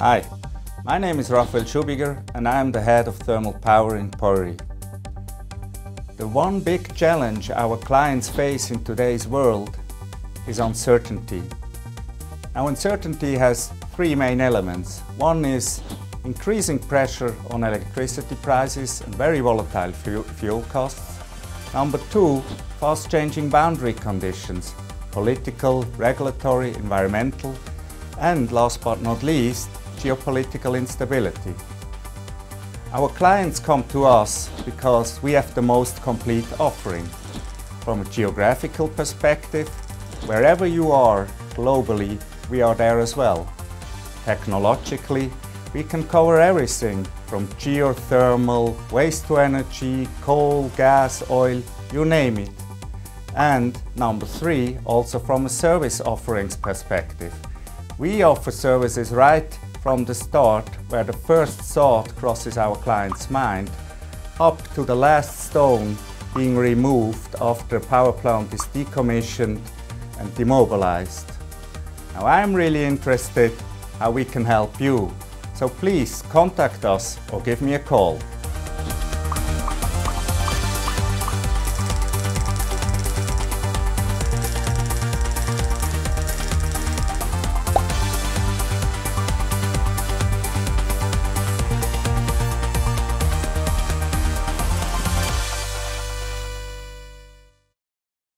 Hi, my name is Raffael Schubiger and I am the head of thermal power in Pöyry. The one big challenge our clients face in today's world is uncertainty. Now uncertainty has three main elements. One is increasing pressure on electricity prices and very volatile fuel costs. Number two, fast changing boundary conditions, political, regulatory, environmental, and last but not least, geopolitical instability. Our clients come to us because we have the most complete offering. From a geographical perspective, wherever you are globally, we are there as well. Technologically, we can cover everything from geothermal, waste to energy, coal, gas, oil, you name it. And number three, also from a service offerings perspective. We offer services right from the start, where the first thought crosses our client's mind, up to the last stone being removed after a power plant is decommissioned and demobilized. Now I'm really interested how we can help you. So please contact us or give me a call.